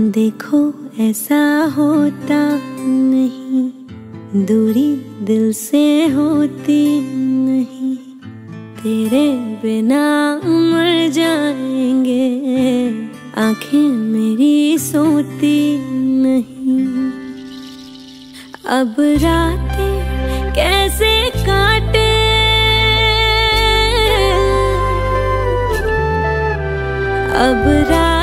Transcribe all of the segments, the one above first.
देखो ऐसा होता नहीं, दूरी दिल से होती नहीं। तेरे बिना मर जाएँगे, आँखें मेरी सोती नहीं। अब रातें कैसे काटे? अब रातें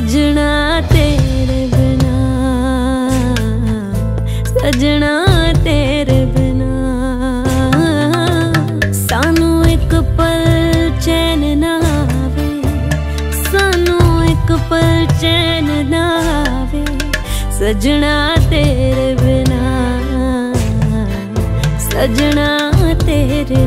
ਸਜਣਾ ਤੇਰੇ ਬਿਨਾ। ਸਜਣਾ ਤੇਰੇ ਬਿਨਾ। ਸਾਨੂੰ ਇੱਕ ਪਲ ਚੈਨ ਨਾ ਆਵੇ। ਸਾਨੂੰ ਇੱਕ ਪਲ ਚੈਨ ਨਾ ਆਵੇ। ਸਜਣਾ ਤੇਰੇ ਬਿਨਾ। ਸਜਣਾ ਤੇਰੇ